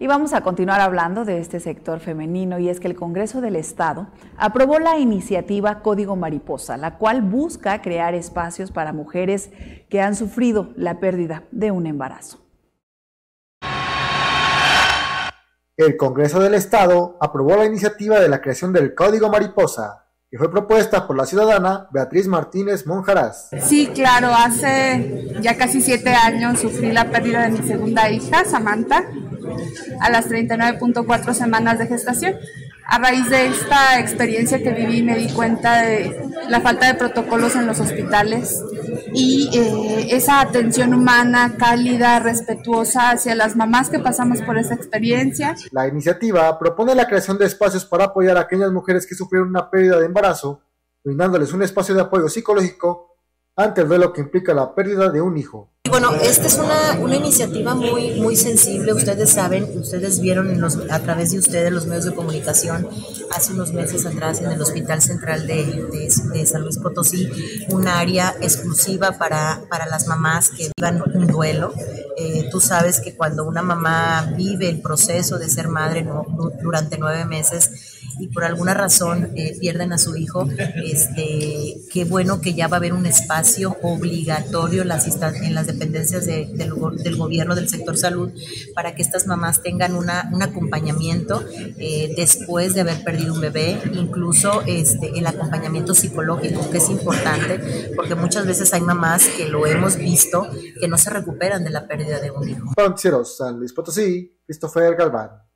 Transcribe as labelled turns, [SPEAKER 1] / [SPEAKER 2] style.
[SPEAKER 1] Y vamos a continuar hablando de este sector femenino y es que el Congreso del Estado aprobó la iniciativa Código Mariposa, la cual busca crear espacios para mujeres que han sufrido la pérdida de un embarazo.
[SPEAKER 2] El Congreso del Estado aprobó la iniciativa de la creación del Código Mariposa, que fue propuesta por la ciudadana Beatriz Martínez Monjaraz.
[SPEAKER 3] Sí, claro, hace ya casi siete años sufrí la pérdida de mi segunda hija, Samantha, a las 39.4 semanas de gestación. A raíz de esta experiencia que viví me di cuenta de la falta de protocolos en los hospitales y eh, esa atención humana, cálida, respetuosa hacia las mamás que pasamos por esa experiencia.
[SPEAKER 2] La iniciativa propone la creación de espacios para apoyar a aquellas mujeres que sufrieron una pérdida de embarazo, brindándoles un espacio de apoyo psicológico ante el duelo que implica la pérdida de un hijo.
[SPEAKER 4] Bueno, esta es una, una, iniciativa muy, muy sensible. Ustedes saben, ustedes vieron en los, a través de ustedes los medios de comunicación hace unos meses atrás en el Hospital Central de, de, San Luis Potosí un área exclusiva para, para las mamás que vivan un duelo. Eh, tú sabes que cuando una mamá vive el proceso de ser madre no, durante nueve meses, y por alguna razón eh, pierden a su hijo, este, qué bueno que ya va a haber un espacio obligatorio en las, en las dependencias del, gobierno del sector salud para que estas mamás tengan una, un acompañamiento eh, después de haber perdido un bebé, incluso este, el acompañamiento psicológico, que es importante, porque muchas veces hay mamás que lo hemos visto que no se recuperan de la pérdida de un hijo.
[SPEAKER 2] Potosí, Christopher Galván.